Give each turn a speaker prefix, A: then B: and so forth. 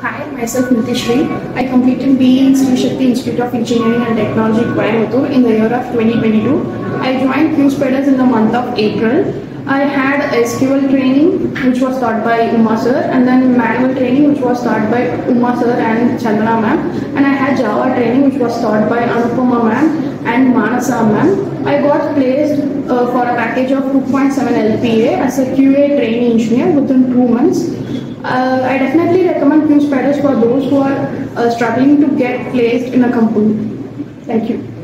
A: Hi, myself Nithya Sri. I completed BE in Sri Shakti Institute of Engineering and Technology, Coimbatore in the year of 2022. I joined QSpiders in the month of April. I had SQL training which was taught by Uma sir and then manual training which was taught by Uma sir and Chandana ma'am and I had Java training which was taught by Anupama ma'am I got placed uh, for a package of 2.7 LPA as a QA training engineer within two months. Uh, I definitely recommend QSpiders for those who are uh, struggling to get placed in a company. Thank you.